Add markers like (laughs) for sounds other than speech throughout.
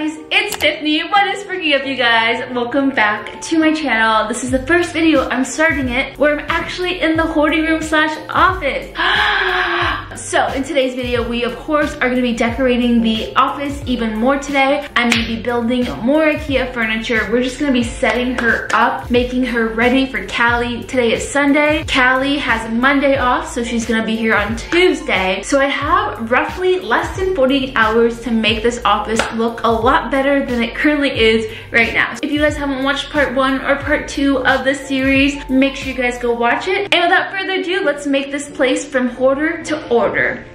guys, it's Tiffany. What is freaking up you guys? Welcome back to my channel. This is the first video I'm starting it where I'm actually in the hoarding room slash office. (gasps) (gasps) so in today's video, we of course are gonna be decorating the office even more today. I'm gonna be building more Ikea furniture. We're just gonna be setting her up, making her ready for Callie. Today is Sunday. Callie has Monday off, so she's gonna be here on Tuesday. So I have roughly less than 48 hours to make this office look a lot better than it currently is right now. If you guys haven't watched part one or part two of this series, make sure you guys go watch it. And without further ado, let's make this place from hoarder to order order.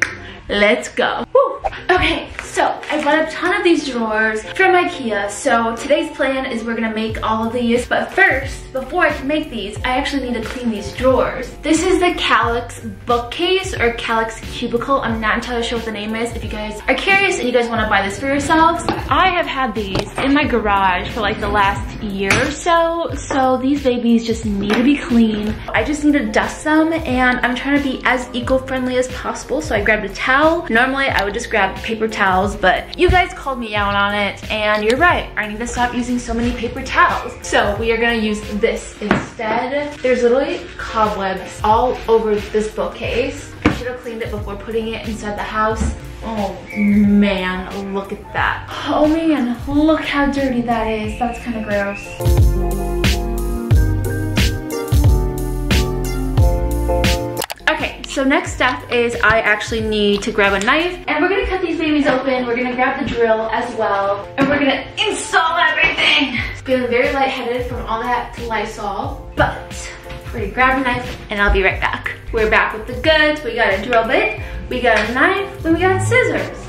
Let's go. Woo. Okay, so I bought a ton of these drawers from Ikea. So today's plan is we're gonna make all of these. But first, before I can make these, I actually need to clean these drawers. This is the Kallax bookcase or Kallax cubicle. I'm not entirely sure what the name is. If you guys are curious and you guys wanna buy this for yourselves, I have had these in my garage for like the last year or so. So these babies just need to be clean. I just need to dust them and I'm trying to be as eco-friendly as possible. So I grabbed a towel. Normally I would just grab paper towels, but you guys called me out on it and you're right. I need to stop using so many paper towels. So we are gonna use this instead. There's literally cobwebs all over this bookcase. I should have cleaned it before putting it inside the house. Oh man, look at that. Oh man, look how dirty that is. That's kind of gross. So next step is I actually need to grab a knife and we're gonna cut these babies open. We're gonna grab the drill as well and we're gonna install everything. Feeling very lightheaded from all that Lysol, but we're gonna grab a knife and I'll be right back. We're back with the goods. We got a drill bit, we got a knife, and we got scissors.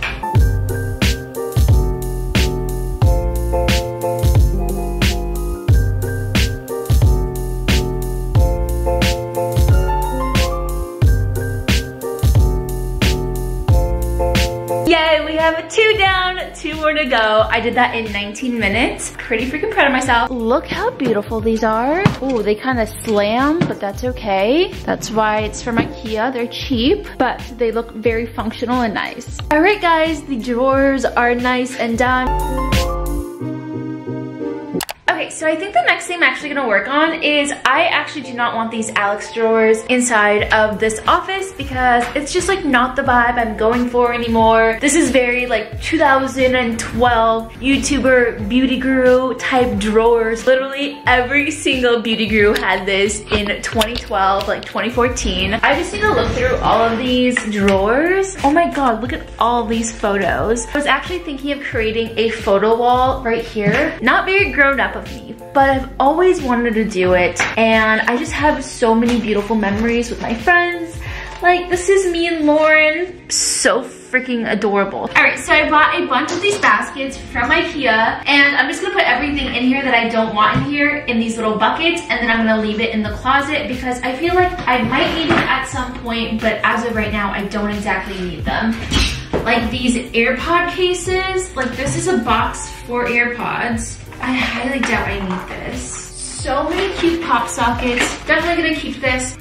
Yay, we have two down, two more to go. I did that in 19 minutes. Pretty freaking proud of myself. Look how beautiful these are. Ooh, they kind of slam, but that's okay. That's why it's from Ikea. They're cheap, but they look very functional and nice. All right, guys, the drawers are nice and done. Okay, so I think the next thing I'm actually gonna work on is I actually do not want these Alex drawers inside of this office because it's just like not the vibe I'm going for anymore. This is very like 2012 YouTuber beauty guru type drawers. Literally every single beauty guru had this in 2012, like 2014. I just need to look through all of these drawers. Oh my God, look at all these photos. I was actually thinking of creating a photo wall right here. Not very grown up of me, but I've always wanted to do it. And I just have so many beautiful memories with my friends. Like this is me and Lauren. So freaking adorable. All right, so I bought a bunch of these baskets from Ikea and I'm just gonna put everything in here that I don't want in here in these little buckets and then I'm gonna leave it in the closet because I feel like I might need it at some point, but as of right now, I don't exactly need them. Like these AirPod cases, like this is a box for AirPods. I highly doubt I need this. So many cute pop sockets. Definitely gonna keep this.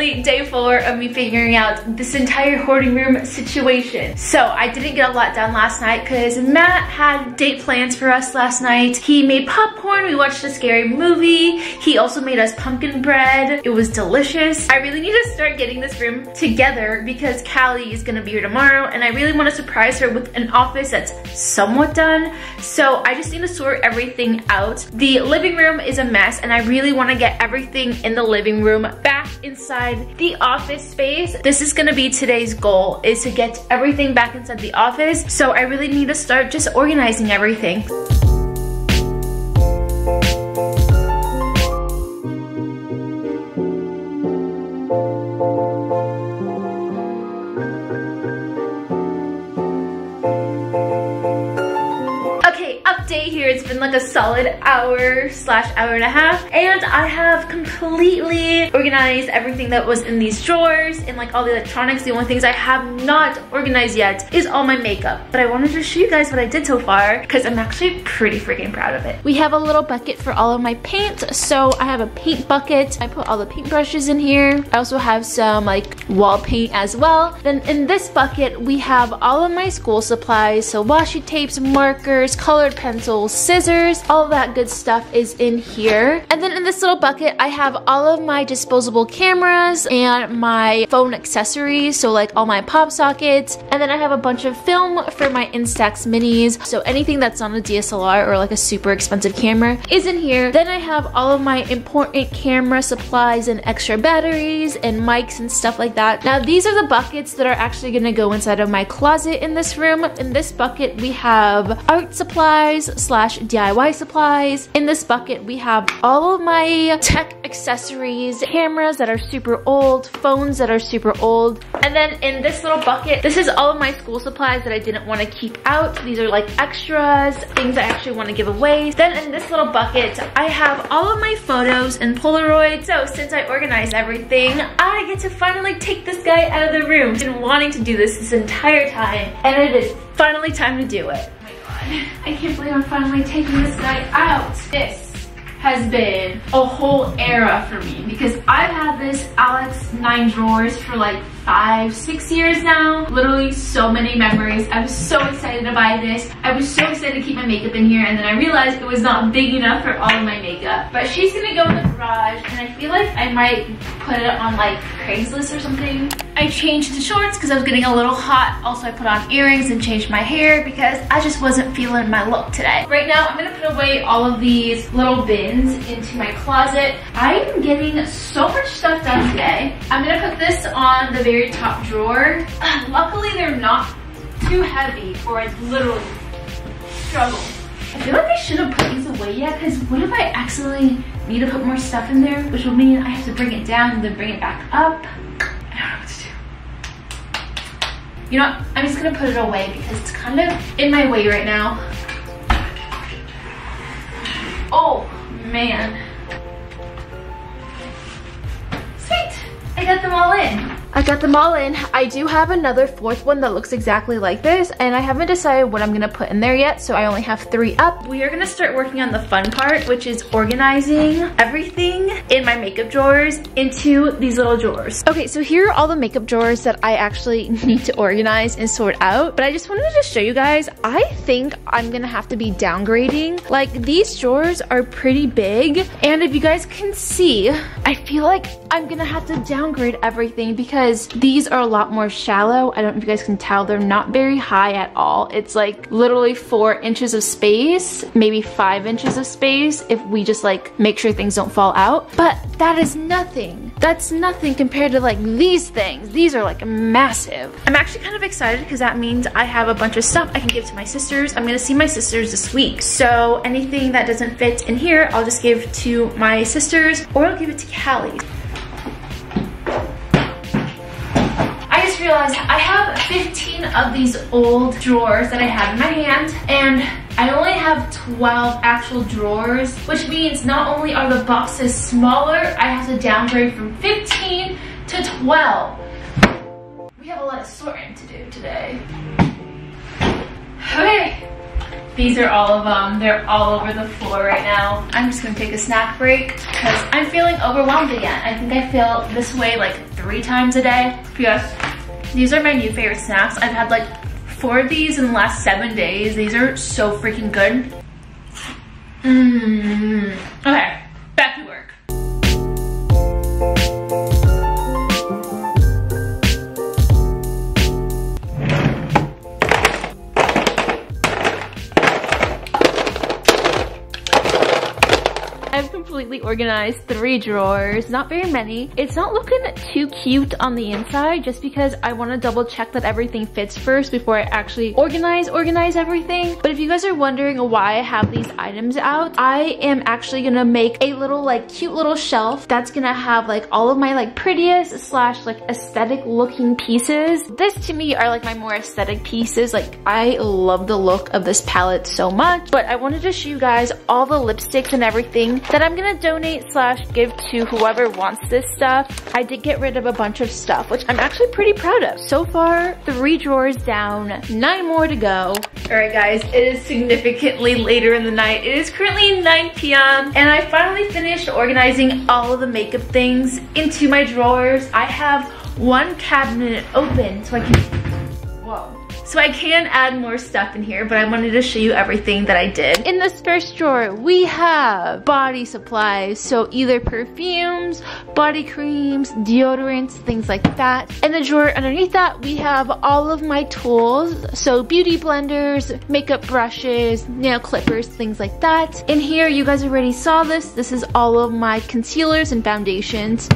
Currently day four of me figuring out this entire hoarding room situation. So I didn't get a lot done last night because Matt had date plans for us last night. He made popcorn, we watched a scary movie. He also made us pumpkin bread. It was delicious. I really need to start getting this room together because Callie is gonna be here tomorrow and I really wanna surprise her with an office that's somewhat done. So I just need to sort everything out. The living room is a mess and I really wanna get everything in the living room back inside the office space. This is gonna be today's goal is to get everything back inside the office. So I really need to start just organizing everything. Like a solid hour slash hour and a half. And I have completely organized everything that was in these drawers and like all the electronics. The only things I have not organized yet is all my makeup. But I wanted to show you guys what I did so far because I'm actually pretty freaking proud of it. We have a little bucket for all of my paint. So I have a paint bucket. I put all the paintbrushes in here. I also have some like wall paint as well. Then in this bucket, we have all of my school supplies. So washi tapes, markers, colored pencils, scissors, all that good stuff is in here. And then in this little bucket, I have all of my disposable cameras and my phone accessories. So like all my pop sockets. And then I have a bunch of film for my Instax minis. So anything that's on a DSLR or like a super expensive camera is in here. Then I have all of my important camera supplies and extra batteries and mics and stuff like that. Now these are the buckets that are actually gonna go inside of my closet in this room. In this bucket we have art supplies slash DIY supplies. In this bucket we have all of my tech accessories, cameras that are super old, phones that are super old. And then in this little bucket, this is all of my school supplies that I didn't want to keep out. These are like extras, things I actually want to give away. Then in this little bucket, I have all of my photos and Polaroids. So since I organized everything, I get to finally take this guy out of the room. I've been wanting to do this this entire time, and it is finally time to do it. I can't believe I'm finally taking this guy out. This has been a whole era for me because I've had this Alex 9 drawers for like five, six years now. Literally so many memories. I was so excited to buy this. I was so excited to keep my makeup in here and then I realized it was not big enough for all of my makeup. But she's gonna go in the garage and I feel like I might put it on like Craigslist or something. I changed the shorts because I was getting a little hot. Also, I put on earrings and changed my hair because I just wasn't feeling my look today. Right now, I'm gonna put away all of these little bins into my closet. I am getting so much stuff done today. I'm gonna put this on the very top drawer. (sighs) Luckily, they're not too heavy or I'd literally struggle. I feel like I should have put these away yet because what if I accidentally need to put more stuff in there, which will mean I have to bring it down and then bring it back up. I don't know what to do. You know what? I'm just gonna put it away because it's kind of in my way right now. Oh, man. Sweet, I got them all in. I got them all in. I do have another fourth one that looks exactly like this and I haven't decided what I'm gonna put in there yet so I only have three up. We are gonna start working on the fun part which is organizing everything in my makeup drawers into these little drawers. Okay so here are all the makeup drawers that I actually (laughs) need to organize and sort out but I just wanted to show you guys I think I'm gonna have to be downgrading. Like these drawers are pretty big and if you guys can see I feel like I'm gonna have to downgrade everything because because these are a lot more shallow. I don't know if you guys can tell, they're not very high at all. It's like literally four inches of space, maybe five inches of space if we just like make sure things don't fall out. But that is nothing. That's nothing compared to like these things. These are like massive. I'm actually kind of excited because that means I have a bunch of stuff I can give to my sisters. I'm gonna see my sisters this week. So anything that doesn't fit in here, I'll just give to my sisters or I'll give it to Callie. Realized I have 15 of these old drawers that I have in my hand and I only have 12 actual drawers, which means not only are the boxes smaller, I have to downgrade from 15 to 12. We have a lot of sorting to do today. Okay, these are all of them. They're all over the floor right now. I'm just gonna take a snack break because I'm feeling overwhelmed again. I think I feel this way like three times a day. Yes. These are my new favorite snacks. I've had like four of these in the last seven days. These are so freaking good. Mmm. Okay, organized three drawers, not very many. It's not looking too cute on the inside just because I want to double check that everything fits first before I actually organize, organize everything. But if you guys are wondering why I have these items out, I am actually gonna make a little like cute little shelf that's gonna have like all of my like prettiest slash like aesthetic looking pieces. This to me are like my more aesthetic pieces. Like I love the look of this palette so much, but I wanted to show you guys all the lipsticks and everything that I'm gonna donate slash give to whoever wants this stuff. I did get rid of a bunch of stuff, which I'm actually pretty proud of. So far, three drawers down, nine more to go. All right guys, it is significantly later in the night. It is currently 9 p.m. and I finally finished organizing all of the makeup things into my drawers. I have one cabinet open so I can. So I can add more stuff in here, but I wanted to show you everything that I did. In this first drawer, we have body supplies. So either perfumes, body creams, deodorants, things like that. In the drawer underneath that, we have all of my tools. So beauty blenders, makeup brushes, nail clippers, things like that. In here, you guys already saw this. This is all of my concealers and foundations.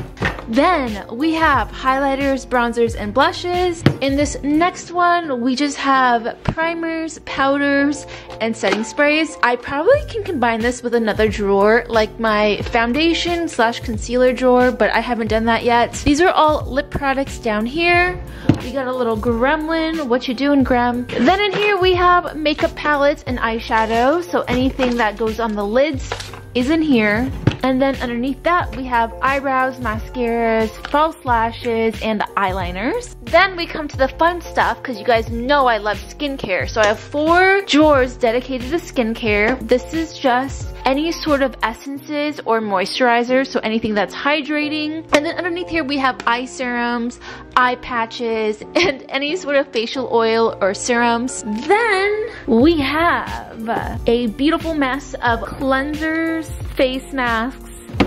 Then we have highlighters, bronzers, and blushes. In this next one, we just have primers, powders, and setting sprays. I probably can combine this with another drawer, like my foundation slash concealer drawer, but I haven't done that yet. These are all lip products down here. We got a little gremlin. What you doing, Grem? Then in here we have makeup palettes and eyeshadow. So anything that goes on the lids is in here. And then underneath that, we have eyebrows, mascaras, false lashes, and eyeliners. Then we come to the fun stuff, because you guys know I love skincare. So I have four drawers dedicated to skincare. This is just any sort of essences or moisturizers, so anything that's hydrating. And then underneath here we have eye serums, eye patches, (laughs) and any sort of facial oil or serums. Then we have a beautiful mess of cleansers, face masks,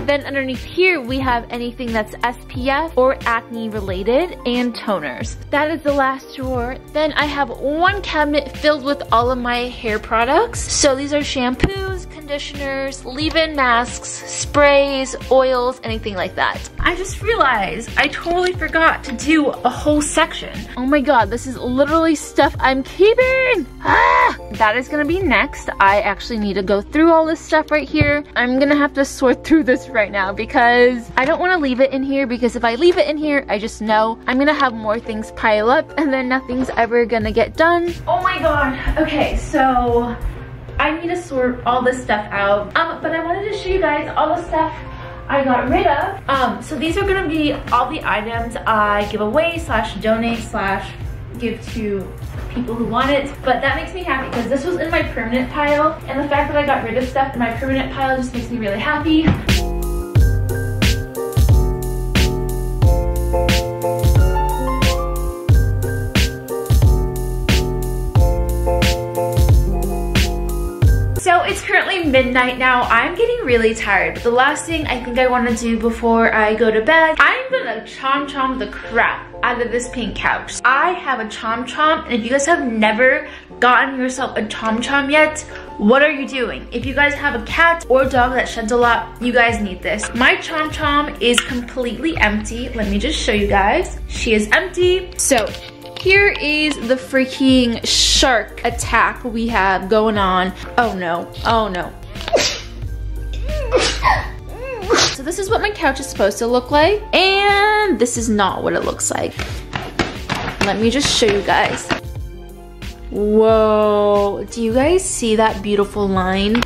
then underneath here, we have anything that's SPF or acne related and toners. That is the last drawer. Then I have one cabinet filled with all of my hair products. So these are shampoos, conditioners, leave-in masks, sprays, oils, anything like that. I just realized I totally forgot to do a whole section. Oh my god, this is literally stuff I'm keeping! Ah! That is gonna be next. I actually need to go through all this stuff right here. I'm gonna have to sort through this right now because I don't wanna leave it in here because if I leave it in here, I just know I'm gonna have more things pile up and then nothing's ever gonna get done. Oh my god. Okay, so I need to sort all this stuff out. Um, but I wanted to show you guys all the stuff I got rid of. Um, so these are gonna be all the items I give away slash donate slash give to people who want it. But that makes me happy because this was in my permanent pile and the fact that I got rid of stuff in my permanent pile just makes me really happy. Midnight now. I'm getting really tired, but the last thing I think I want to do before I go to bed, I'm gonna chom chom the crap out of this pink couch. I have a chom chom, and if you guys have never gotten yourself a chom chom yet, what are you doing? If you guys have a cat or dog that sheds a lot, you guys need this. My chom chom is completely empty. Let me just show you guys. She is empty. So here is the freaking shark attack we have going on. Oh no, oh no. so this is what my couch is supposed to look like. And this is not what it looks like. Let me just show you guys. Whoa, do you guys see that beautiful line?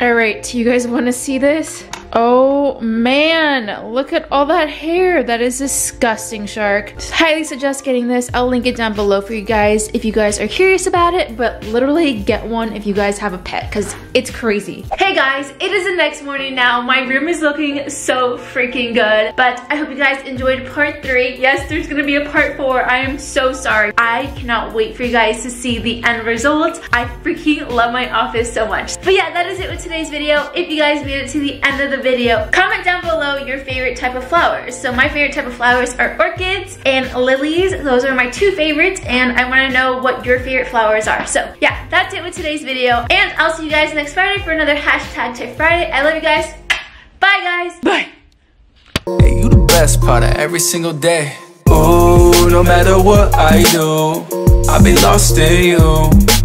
All right, do you guys wanna see this? Oh man, look at all that hair. That is disgusting, Shark. Highly suggest getting this. I'll link it down below for you guys if you guys are curious about it, but literally get one if you guys have a pet because it's crazy. Hey guys, it is the next morning now. My room is looking so freaking good, but I hope you guys enjoyed part three. Yes, there's gonna be a part four. I am so sorry. I cannot wait for you guys to see the end result. I freaking love my office so much. But yeah, that is it with today's video. If you guys made it to the end of the the video. Comment down below your favorite type of flowers. So my favorite type of flowers are orchids and lilies. Those are my two favorites and I wanna know what your favorite flowers are. So yeah, that's it with today's video. And I'll see you guys next Friday for another hashtag Tiff Friday. I love you guys. Bye guys. Bye. Hey, you the best part of every single day. Ooh, no matter what I do, I'll be lost in you.